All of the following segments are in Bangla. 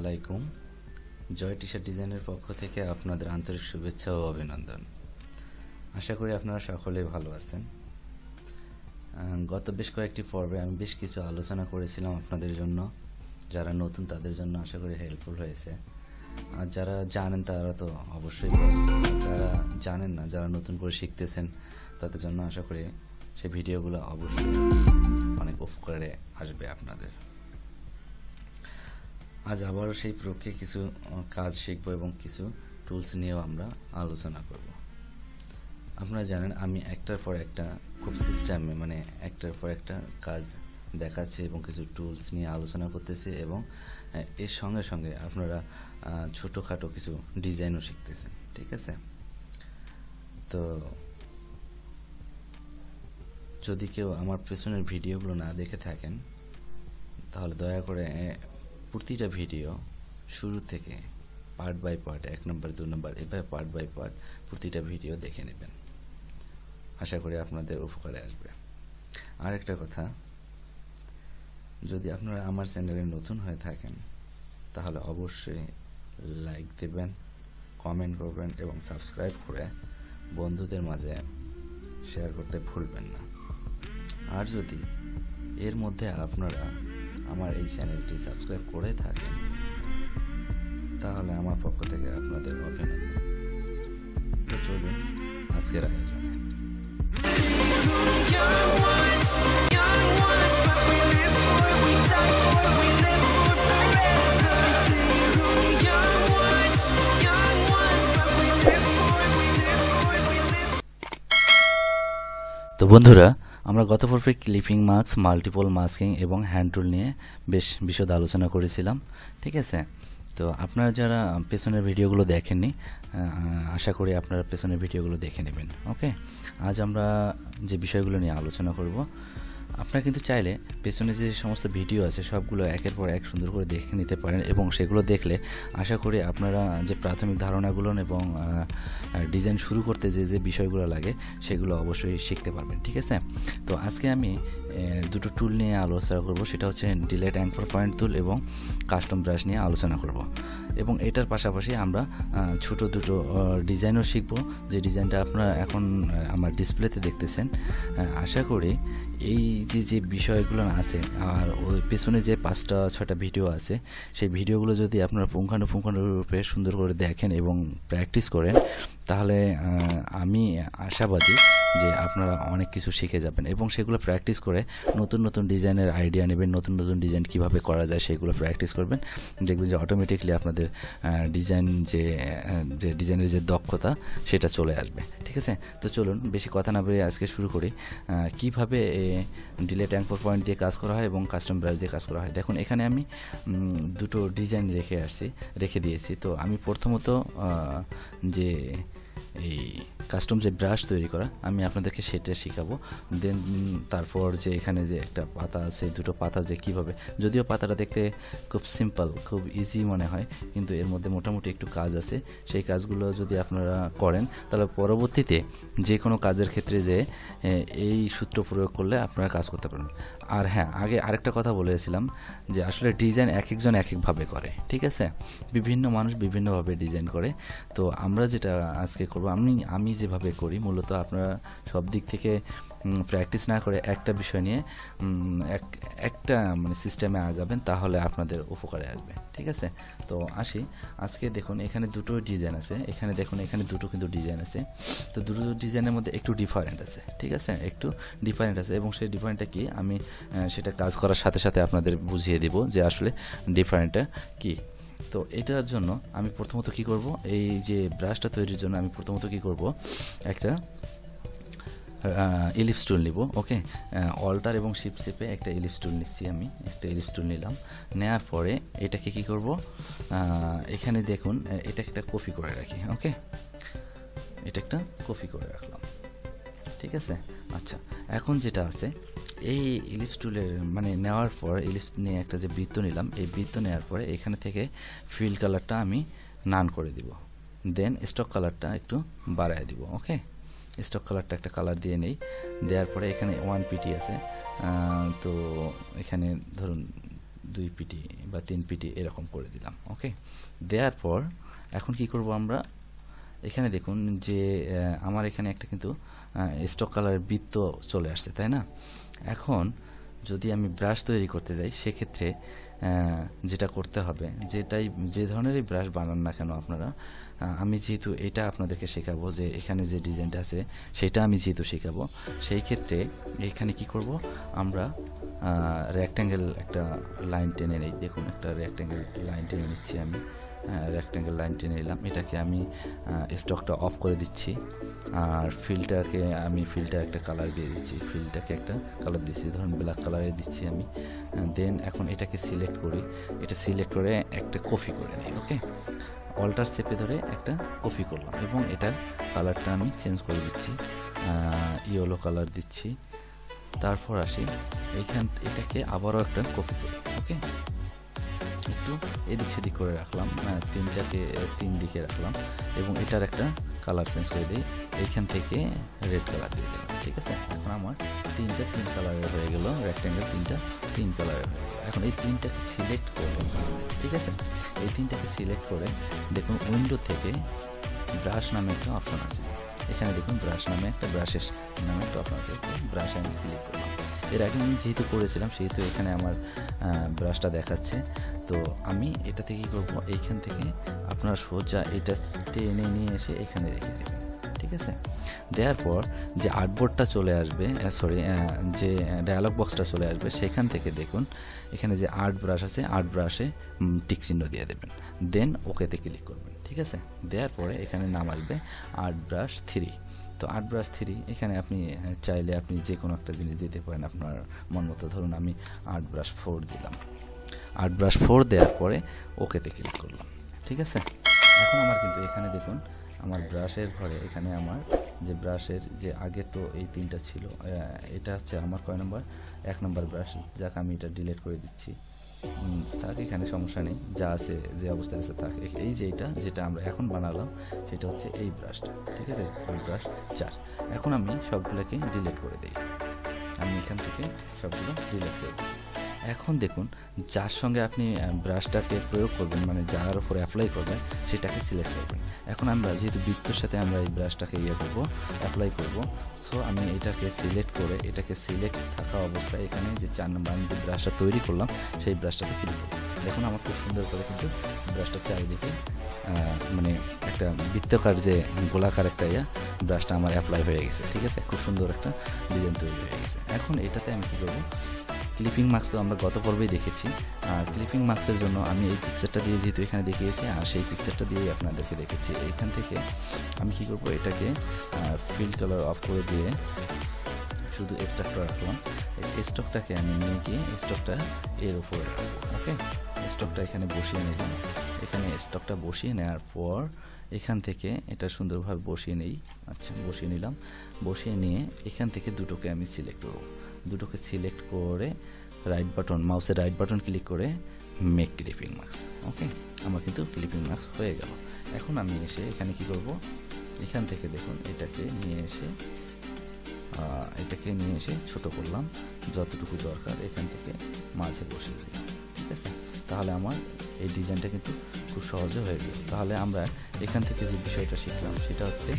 আলাইকুম জয় টি শার্ট ডিজাইনের পক্ষ থেকে আপনাদের আন্তরিক শুভেচ্ছা ও অভিনন্দন। আশা করি আপনারা সকলেই ভালো আছেন। গত বেশ কয়েকটি পর্বে আমি বেশ কিছু আলোচনা করেছিলাম আপনাদের জন্য। যারা নতুন তাদের জন্য আশা করি হেল্পফুল হয়েছে। আর যারা জানেন তারা তো অবশ্যই যারা জানেন না, যারা নতুন করে শিখতেছেন, তাদের জন্য আশা করি সেই ভিডিওগুলো অবশ্যই অনেক উপকারে আসবে আপনাদের। আজ আবারও সেই প্রক্রিয়া কিছু কাজ শিখব এবং কিছু টুলস নিয়েও আমরা আলোচনা করব। আপনারা জানেন, আমি একটার পর একটা খুব সিস্টেমে মানে একটার পর একটা কাজ দেখাচ্ছি এবং কিছু টুলস নিয়ে আলোচনা করতেছি এবং এর সঙ্গে সঙ্গে আপনারা ছোটোখাটো কিছু ডিজাইনও শিখতেছেন, ঠিক আছে? তো যদি কেউ আমার পেছনের ভিডিওগুলো না দেখে থাকেন, তাহলে দয়া করে প্রতিটা ভিডিও শুরু থেকে পার্ট বাই পার্ট এক নম্বর দু নম্বর এভাবে পার্ট বাই পার্ট প্রতিটা ভিডিও দেখে নেবেন। আশা করি আপনাদের উপকারে আসবে। আর একটা কথা, যদি আপনারা আমার চ্যানেলে নতুন হয়ে থাকেন, তাহলে অবশ্যই লাইক দেবেন কমেন্ট করবেন এবং সাবস্ক্রাইব করে বন্ধুদের মাঝে শেয়ার করতে ভুলবেন না। আর যদি এর মধ্যে আপনারা আমার এই চ্যানেলটি সাবস্ক্রাইব করে থাকেন তাহলে আমার পক্ষ থেকে আপনাদের অভিনন্দন তো চলুন আজকের আয়োজনে Young ones, young ones, but we live for it, we die for it, we live for forever. Young ones, young ones, but we live for it, we live for it, we live তো বন্ধুরা আমরা গত পর্বে ক্লিপিং মাস্ক মাল্টিপল মাস্কিং এবং হ্যান্ড টুল নিয়ে বেশ বিশদ আলোচনা করেছিলাম, ঠিক আছে? তো আপনারা যারা পেছনের ভিডিওগুলো দেখেননি আশা করি আপনারা পেছনের ভিডিওগুলো দেখে নেবেন ওকে আজ আমরা যে বিষয়গুলো নিয়ে আলোচনা করব আপনারা কিন্তু চাইলে পেছনে যে সমস্ত ভিডিও আছে, সবগুলো একের পর এক সুন্দর করে দেখে নিতে পারেন এবং সেগুলো দেখলে আশা করি আপনারা যে প্রাথমিক ধারণাগুলো এবং ডিজাইন শুরু করতে যে যে বিষয়গুলো লাগে, সেগুলো অবশ্যই শিখতে পারবেন, ঠিক আছে? তো আজকে আমি দুটো টুল নিয়ে আলোচনা করব, সেটা হচ্ছে ডিলেট অ্যাঙ্কর পয়েন্ট টুল এবং কাস্টম ব্রাশ নিয়ে আলোচনা করব। এবং এটার পাশাপাশি আমরা ছোট দুটো ডিজাইনও শিখব, যে ডিজাইনটা আপনারা এখন আমার ডিসপ্লেতে দেখতেছেন। আশা করি এই যে যে বিষয়গুলো আছে, আর ওই পেছনে যে পাঁচটা ছটা ভিডিও আছে, সেই ভিডিওগুলো যদি আপনারা পুঙ্খানুপুঙ্খানুরূপে সুন্দর করে দেখেন এবং প্র্যাকটিস করেন তাহলে আমি আশাবাদী যে আপনারা অনেক কিছু শিখে যাবেন এবং সেগুলো প্র্যাকটিস করে নতুন নতুন ডিজাইনের আইডিয়া নেবেন, নতুন নতুন ডিজাইন কীভাবে করা যায় সেগুলো প্র্যাকটিস করবেন। দেখবেন যে অটোমেটিকলি আপনাদের ডিজাইন যে যে ডিজাইনের যে দক্ষতা সেটা চলে আসবে। ঠিক আছে? তো চলুন, বেশি কথা না বলে আজকে শুরু করি। কীভাবে ডিলেট অ্যাঙ্কর পয়েন্ট দিয়ে কাজ করা হয় এবং কাস্টম ব্রাশ দিয়ে কাজ করা হয়? দেখুন, এখানে আমি দুটো ডিজাইন রেখে আসছি, রেখে দিয়েছি। তো আমি প্রথমত যে এই কাস্টম যে ব্রাশ তৈরি করা, আমি আপনাদেরকে সেটা শেখাবো। দেন তারপর যে এখানে যে একটা পাতা আছে, দুটো পাতা যে কীভাবে, যদিও পাতাটা দেখতে খুব সিম্পল খুব ইজি মনে হয়, কিন্তু এর মধ্যে মোটামুটি একটু কাজ আছে। সেই কাজগুলো যদি আপনারা করেন, তাহলে পরবর্তীতে যে কোনো কাজের ক্ষেত্রে যে এই সূত্র প্রয়োগ করলে আপনারা কাজ করতে পারবেন। আর হ্যাঁ আগে আরেকটা কথা বলেছিলাম যে আসলে ডিজাইন এক একজন এক একভাবে করে, ঠিক আছে? বিভিন্ন মানুষ বিভিন্নভাবে ডিজাইন করে। তো আমরা যেটা আজকে করব, আমি আমি যেভাবে করি, মূলত আপনারা সব দিক থেকে প্র্যাকটিস না করে একটা বিষয় নিয়ে এক, একটা মানে সিস্টেমে আগাবেন, তাহলে আপনাদের উপকারে আসবে। ঠিক আছে? তো আসি। আজকে দেখুন, এখানে দুটো ডিজাইন আছে। এখানে দেখুন, এখানে দুটো কিন্তু ডিজাইন আছে। তো দুটো ডিজাইনের মধ্যে একটু ডিফারেন্ট আছে। ঠিক আছে? একটু ডিফারেন্ট আছে। এবং সেই ডিফারেন্টটা কি? আমি সেটা কাজ করার সাথে সাথে আপনাদের বুঝিয়ে দিব যে আসলে ডিফারেন্টটা কি। তো এটার জন্য আমি প্রথমত কি করব? এই যে ব্রাশটা তৈরির জন্য আমি প্রথমত কি করব? একটা ইলিপস টুল নিব ওকে অল্টার এবং শিপ শেপে একটা ইলিপস টুল নিচ্ছি আমি, একটা ইলিপস টুল নিলাম। নেওয়ার পরে এটাকে কি করব? এখানে দেখুন এটা একটা কপি করে রাখি ওকে এটা একটা কপি করে রাখলাম, ঠিক আছে? আচ্ছা এখন যেটা আছে, এই ইলিপস টুলের মানে নেওয়ার পর ইলিপস নিয়ে একটা যে বৃত্ত নিলাম, এই বৃত্ত নেওয়ার পরে এখানে থেকে ফিল কালারটা আমি নান করে দিব। দেন স্টক কালারটা একটু বাড়ায় দিব ওকে স্টক কালারটা একটা কালার দিয়ে নেই। দেওয়ার পরে এখানে ওয়ান পিটি আছে। তো এখানে ধরুন দুই পিটি বা তিন পিটি এরকম করে দিলাম ওকে দেওয়ার পর এখন কি করব আমরা? এখানে দেখুন যে আমার এখানে একটা কিন্তু স্টক কালারের বৃত্ত চলে আসছে, তাই না? এখন যদি আমি ব্রাশ তৈরি করতে যাই, সেক্ষেত্রে যেটা করতে হবে, যেটাই, যে ধরনেরই ব্রাশ বানান না কেন আপনারা আমি যেহেতু এটা আপনাদেরকে শেখাবো যে এখানে যে ডিজাইনটা আছে, সেটা আমি যেহেতু শেখাবো, সেই ক্ষেত্রে এখানে কি করব? আমরা রেক্ট্যাঙ্গেল একটা লাইন টেনে নেই। দেখুন, একটা রেক্ট্যাঙ্গেল লাইন টেনে নিচ্ছি আমি। রেক্ট্যাঙ্গেল লাইন টেনে নিলাম। এটাকে আমি স্টকটা অফ করে দিচ্ছি। আর ফিলটাকে আমি ফিলটা একটা কালার দিয়ে দিচ্ছি। ফিলটাকে একটা কালার দিচ্ছি। ধরুন ব্ল্যাক কালারে দিচ্ছি আমি। দেন এখন এটাকে সিলেক্ট করি। এটা সিলেক্ট করে একটা কপি করে নিই ওকে অল্টার চেপে ধরে একটা কপি করলাম এবং এটার কালারটা আমি চেঞ্জ করে দিচ্ছি। ইয়েলো কালার দিচ্ছি। তারপর আসি। এইখান, এটাকে আবারও একটা কপি করি ওকে একটু এদিক সেদিক করে রাখলাম আহ, তিনটাকে তিন দিকে রাখলাম এবং এটার একটা কালার চেঞ্জ করে দিই। এইখান থেকে রেড কালার দিয়ে দিলাম ঠিক আছে? এখন আমার তিনটা তিন কালারের হয়ে গেল রেক্ট্যাঙ্গেল তিনটা তিন কালারের হয়ে গেল। এখন এই তিনটাকে সিলেক্ট করব ঠিক আছে? এই তিনটাকে সিলেক্ট করে দেখুন উইন্ডো থেকে ব্রাশ নামে একটা অপশন আছে। এখানে দেখুন ব্রাশ নামে একটা ব্রাশের নামে একটা অপশন আছে। ব্রাশে আমি ক্লিক করলাম। এর আগে আমি যেহেতু করেছিলাম, সেহেতু এখানে আমার ব্রাশটা দেখাচ্ছে। তো আমি এটা থেকে কী করব? এইখান থেকে আপনার সোজা এটা টেনে নিয়ে এসে এখানে রেখে দেবেন। আছে দেওয়ার পর যে আর্টবোর্ডটা চলে আসবে সরি যে ডায়ালগ বক্সটা চলে আসবে, সেখান থেকে দেখুন, এখানে যে আর্ট ব্রাশ আছে আর্ট ব্রাশে টিক চিহ্ন দিয়ে দেবেন। দেন ওকেতে ক্লিক করবেন, ঠিক আছে? দেওয়ার পরে এখানে নাম আসবে আর্ট ব্রাশ থ্রি তো আর্ট ব্রাশ থ্রি এখানে আপনি চাইলে আপনি যে কোনো একটা জিনিস দিতে পারেন আপনার মন মতো। ধরুন আমি আর্ট ব্রাশ ফোর দিলাম। আর্ট ব্রাশ ফোর দেওয়ার পরে ওকেতে ক্লিক করলাম, ঠিক আছে? এখন আমার কিন্তু এখানে দেখুন আমার ব্রাশের ঘরে, এখানে আমার যে ব্রাশের যে আগে তো এই তিনটা ছিল এটা হচ্ছে আমার কয় নম্বর? এক নম্বর ব্রাশ, যাকে আমি এটা ডিলিট করে দিচ্ছি। থাক, এখানে সমস্যা নেই, যা আছে, যে অবস্থায় আছে থাক। এই যে এটা, যেটা আমরা এখন বানালাম, সেটা হচ্ছে এই ব্রাশটা, ঠিক আছে? ওই ব্রাশ চার। এখন আমি সবগুলোকে ডিলিট করে দিই। আমি এখান থেকে সবগুলো ডিলিট করে দিই। এখন দেখুন, যার সঙ্গে আপনি ব্রাশটাকে প্রয়োগ করবেন মানে যার উপরে অ্যাপ্লাই করবেন, সেটাকে সিলেক্ট করবেন। এখন আমরা যেহেতু বৃত্তর সাথে আমরা এই ব্রাশটাকে ইয়ে করব অ্যাপ্লাই করব সো আমি এটাকে সিলেক্ট করে, এটাকে সিলেক্ট থাকা অবস্থায় এখানে যে চার নম্বর আমি যে ব্রাশটা তৈরি করলাম, সেই ব্রাশটাতে ক্লিক করব। দেখুন আমার খুব সুন্দর করে কিন্তু ব্রাশটার চারিদিকে মানে একটা বৃত্তকার যে গোলাকার একটা ইয়া ব্রাশটা আমার অ্যাপ্লাই হয়ে গেছে, ঠিক আছে? খুব সুন্দর একটা ডিজাইন তৈরি হয়ে গেছে। এখন এটাতে আমি কী করব? ক্লিপিং মার্কস তো আমরা গত পর্বেই দেখেছি। আর ক্লিপিং মার্কসের জন্য আমি এই পিকচারটা দিয়ে যেহেতু এখানে দেখিয়েছি, আর সেই পিকচারটা দিয়েই আপনাদেরকে দেখেছি। এখান থেকে আমি কী করব? এটাকে ফিল্ড কালার অফ করে দিয়ে শুধু স্টকটা রাখলাম। এই স্টকটাকে আমি নিয়ে গিয়ে স্টকটা এর উপরে রাখব ওকে স্টকটা এখানে বসিয়ে নিলাম। এখানে স্টকটা বসিয়ে নেওয়ার পর এখান থেকে এটা সুন্দরভাবে বসিয়ে নেই। আচ্ছা বসিয়ে নিলাম। বসিয়ে নিয়ে এখান থেকে দুটোকে আমি সিলেক্ট করব। দুটোকে সিলেক্ট করে রাইট বাটন মাউসের রাইট বাটন ক্লিক করে মেক ক্লিপিং মার্কস ওকে আমার কিন্তু ক্লিপিং মার্কস হয়ে গেল। এখন আমি এসে এখানে কি করব? এখান থেকে দেখুন, এটাকে নিয়ে এসে এটাকে নিয়ে এসে ছোট করলাম। যতটুকু দরকার এখান থেকে মাঝে বসিয়ে দিলাম, ঠিক আছে? তাহলে আমার এই ডিজাইনটা কিন্তু খুব সহজে হয়ে গেল। তাহলে আমরা এখান থেকে যে বিষয়টা শিখলাম, সেটা হচ্ছে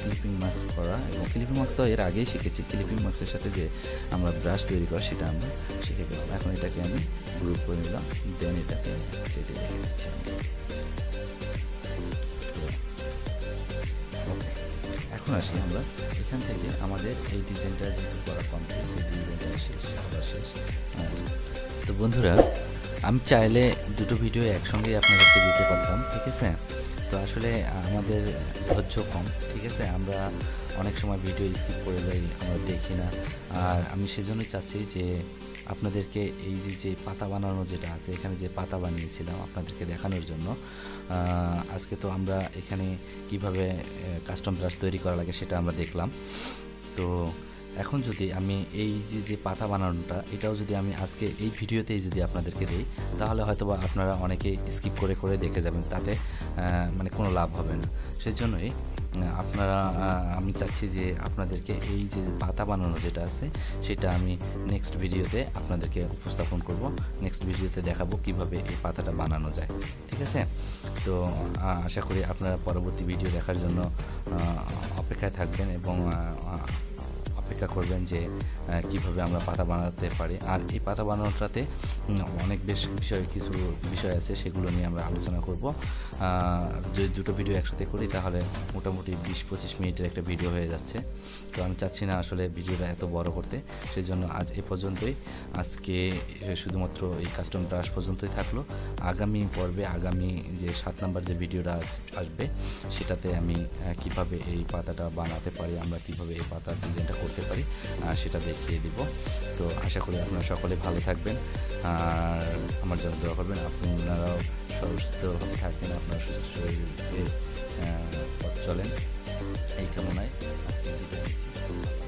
ক্লিপিং মার্কস করা এবং ক্লিপিং মার্কস তো এর আগেই শিখেছি। ক্লিপিং মার্কসের সাথে যে আমরা ব্রাশ তৈরি করা, সেটা আমরা শিখে গেলাম। এখন এটাকে আমি গ্রুপ করে নিলাম দেন এটাকে সেটে রেখে দিচ্ছি এখন আসি আমরা এখান থেকে আমাদের এই ডিজাইনটা যেহেতু করা কমপ্লিট এই ডিজাইনটা শেষ শেষ। তো বন্ধুরা আমি চাইলে দুটো ভিডিও একসঙ্গেই আপনাদেরকে দিতে পারতাম, ঠিক আছে? তো আসলে আমাদের ধৈর্য কম, ঠিক আছে? আমরা অনেক সময় ভিডিও স্কিপ করে যাই, আমরা দেখি না। আর আমি সেজন্যই চাচ্ছি যে আপনাদেরকে এই যে যে পাতা বানানো যেটা আছে, এখানে যে পাতা বানিয়েছিলাম আপনাদেরকে দেখানোর জন্য আজকে তো আমরা এখানে কীভাবে কাস্টম ব্রাশ তৈরি করা লাগে সেটা আমরা দেখলাম। তো এখন যদি আমি এই যে যে পাতা বানানোটা, এটাও যদি আমি আজকে এই ভিডিওতেই যদি আপনাদেরকে দিই, তাহলে হয়তো বা আপনারা অনেকে স্কিপ করে করে দেখে যাবেন, তাতে মানে কোনো লাভ হবে না। সেজন্যই আপনারা আমি চাচ্ছি যে আপনাদেরকে এই যে পাতা বানানো যেটা আছে, সেটা আমি নেক্সট ভিডিওতে আপনাদেরকে উপস্থাপন করব। নেক্সট ভিডিওতে দেখাবো কীভাবে এই পাতাটা বানানো যায়। ঠিক আছে? তো আশা করি আপনারা পরবর্তী ভিডিও দেখার জন্য অপেক্ষায় থাকবেন এবং অপেক্ষা করবেন যে কীভাবে আমরা পাতা বানাতে পারি। আর এই পাতা বানানোটাতে অনেক বেশ বিষয়, কিছু বিষয় আছে, সেগুলো নিয়ে আমরা আলোচনা করব। যদি দুটো ভিডিও একসাথে করি, তাহলে মোটামুটি বিশ পঁচিশ মিনিটের একটা ভিডিও হয়ে যাচ্ছে। তো আমি চাচ্ছি না আসলে ভিডিওটা এত বড় করতে। সেই জন্য আজ এ পর্যন্তই। আজকে শুধুমাত্র এই কাস্টম ব্রাশ পর্যন্তই থাকল। আগামী পর্বে, আগামী যে সাত নাম্বার যে ভিডিওটা আসবে, সেটাতে আমি কীভাবে এই পাতাটা বানাতে পারি, আমরা কীভাবে এই পাতার ডিজাইনটা করতে পারি সেটা দেখিয়ে দিব। তো আশা করি আপনারা সকলে ভালো থাকবেন। আর আমার জন্য দোয়া করবেন, আপনারাও সুস্থভাবে থাকবেন, আপনারা সুস্থ শরীরে চলেন। এই কামনায় আজকে নিচ্ছি।